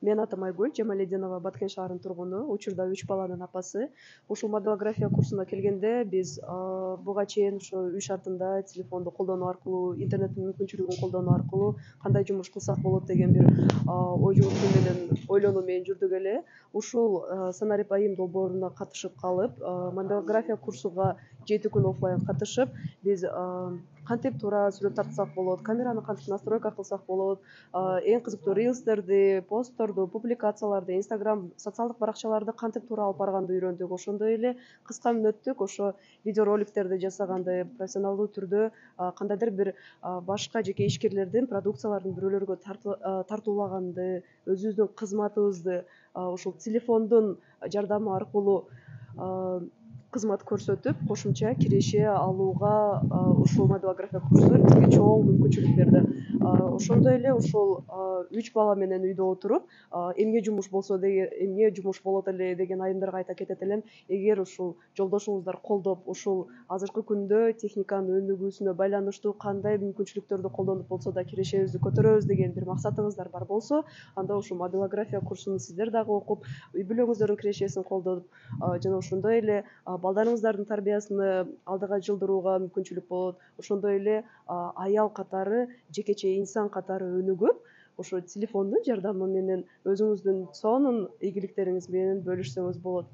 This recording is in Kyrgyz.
менин атым айгүл жамалетдинова баткен шаарынын тургуну учурда үч баланын апасы. Ушул моделография курсуна келгенде биз буга чейин ошо үй шартында телефонду колдонуу аркылуу интернеттин мүмкүнчүлүгүн колдонуу аркылуу кандай жумуш кылсак болот деген бир ой жүгүртүү менен ойлонуу менен жүрдүк эле. Ушул санарип айым долбооруна катышып калып моделография курсуга жети күн оффлайн катышып биз кантип туура сүрөт тартсак болот камераны кантип настройка кылсак болот эң кызыктуу рилстерди постторду публикацияларды инстаграм социалдык баракчаларды кантип туура алып барганды үйрөндүк. Ошондой эле кыска мүнөттүк ошо видеороликтерди жасаганды профессионалдуу түрдө кандайдыр бир башка жеке ишкерлердин продукцияларын бирөөлөргө тартуулаганды өзүбүздүн кызматыбызды ушул телефондун жардамы аркылуу кызмат көрсөтүп кошумча киреше алууга ушул моделография курсу бизге чоң мүмкүнчүлүк берди. Ошондой эле ушул үч бала менен үйдө отуруп эмне жумуш болсо эмне жумуш болот эле деген айымдарга айта кетет элем. Эгер ушул жолдошуңуздар колдоп ушул азыркы күндө техниканын өнүгүүсүнө байланыштуу кандай мүмкүнчүлүктөрдү колдонуп болсо да кирешебизди көтөрөбүз деген бир максатыңыздар бар болсо анда ушул моделография курсун сиздер дагы окуп үй бүлөңүздөрдүн кирешесин колдонуп жана ошондой эле балдарыңыздардын тарбиясыны алдыга жылдырууга мүмкүнчүлүк болот. Ошондой эле аял катары жекече инсан катары өнүгүп ошо телефондун жардамы менен өзүңүздүн сонун ийгиликтериңиз менен бөлүшсөңүз болот